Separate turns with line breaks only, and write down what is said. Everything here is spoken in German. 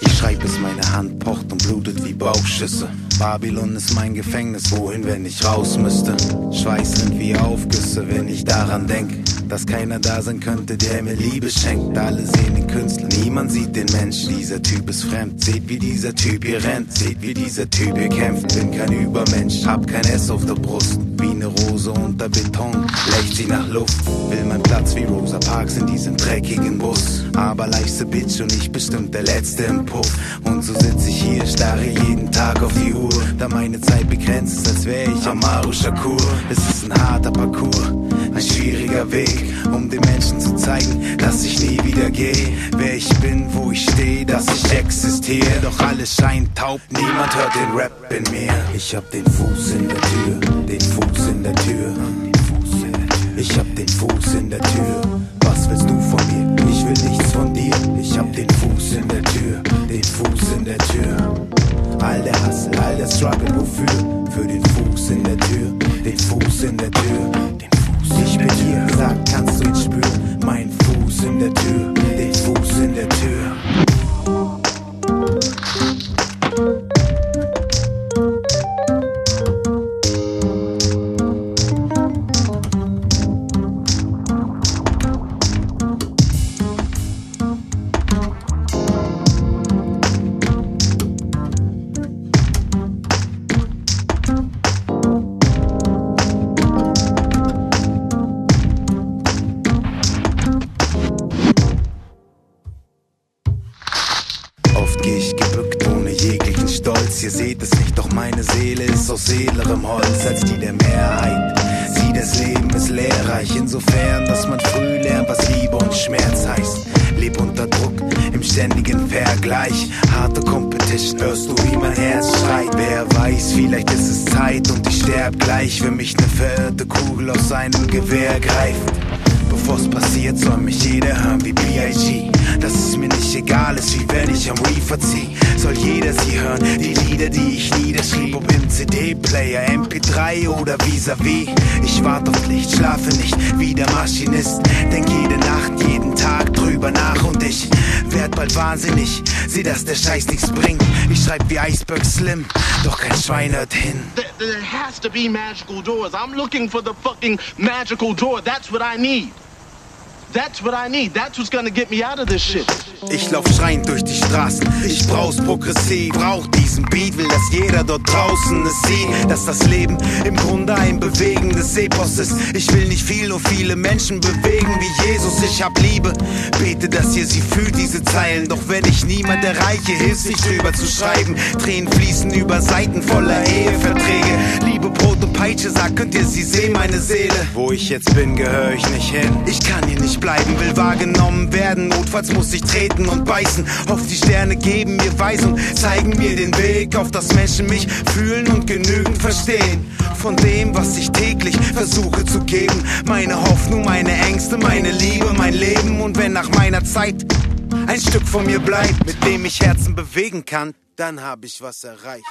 Ich schreib bis meine Hand pocht und blutet wie Bauchschüsse. Babylon ist mein Gefängnis, wohin, wenn ich raus müsste. Schweiß sind wie Aufgüsse, wenn ich daran denk, dass keiner da sein könnte, der mir Liebe schenkt. Alle sehen den Künstler, niemand sieht den Mensch. Dieser Typ ist fremd, seht wie dieser Typ hier rennt, seht wie dieser Typ hier kämpft. Bin kein Übermensch, hab kein S auf der Brust, wie ne Rose unter Beton. Lächt sie nach Luft, will mein Platz wie Rosa Parks in diesem dreckigen Bus. Aber leichte Bitch und ich bestimmt der Letzte im Puff. Und so sitz ich hier, starre jeden Tag auf die Uhr, da meine Zeit begrenzt ist, als wär ich Amaru Shakur. Es ist ein harter Parcours, ein schwieriger Weg, um den Menschen zu zeigen, dass ich nie wieder gehe. Wer ich bin, wo ich stehe, dass ich existiere. Doch alles scheint taub, niemand hört den Rap in mir. Ich hab den Fuß in der Tür, den Fuß in der Tür. Ich hab den Fuß in der Tür. Was willst du der Struggle, wofür? Für den Fuß in der Tür, den Fuß in der Tür, den Fuß. Ich bin hier, sag, kannst du ihn spüren? Mein Fuß in der Tür, den Fuß in der Tür. Stolz. Ihr seht es nicht, doch meine Seele ist aus edlerem Holz als die der Mehrheit. Sie, das Leben ist lehrreich, insofern, dass man früh lernt, was Liebe und Schmerz heißt. Leb unter Druck, im ständigen Vergleich. Harte Competition, hörst du, wie mein Herz schreit. Wer weiß, vielleicht ist es Zeit und ich sterb gleich, wenn mich ne verirrte Kugel aus seinem Gewehr greift. Bevor's passiert, soll mich jeder hören wie B.I.G. Dass es mir nicht egal ist, wie wenn ich am Reefer zieh. Soll jeder sie hören, die Lieder, die ich niederschrieb. Ob im CD-Player, MP3 oder vis-à-vis. Ich warte auf Licht, schlafe nicht wie der Maschinist. Denk jede Nacht, jeden Tag drüber nach und ich werd bald wahnsinnig. Seh, dass der Scheiß nichts bringt. Ich schreib wie Iceberg Slim, doch kein Schwein hört hin.
There, there has to be magical doors. I'm looking for the fucking magical door. That's what I need. That's what I need. That's what's gonna get me out of this shit.
Ich lauf schreiend durch die Straßen, ich brauch's progressiv, brauch diesen Beat, will, dass jeder dort draußen es sieht, dass das Leben im Grunde ein bewegendes Epos ist. Ich will nicht viel, nur viele Menschen bewegen wie Jesus. Ich hab Liebe, bete, dass ihr sie fühlt, diese Zeilen. Doch wenn ich niemand erreiche, hilf's nicht drüber zu schreiben. Tränen fließen über Seiten voller Eheverträge. Peitsche, sagt, könnt ihr sie sehen, meine Seele. Wo ich jetzt bin, gehör ich nicht hin. Ich kann hier nicht bleiben, will wahrgenommen werden. Notfalls muss ich treten und beißen. Hoff, die Sterne geben mir Weisung, zeigen mir den Weg, auf das Menschen mich fühlen und genügend verstehen. Von dem, was ich täglich versuche zu geben. Meine Hoffnung, meine Ängste, meine Liebe, mein Leben. Und wenn nach meiner Zeit ein Stück von mir bleibt, mit dem ich Herzen bewegen kann, dann hab ich was erreicht.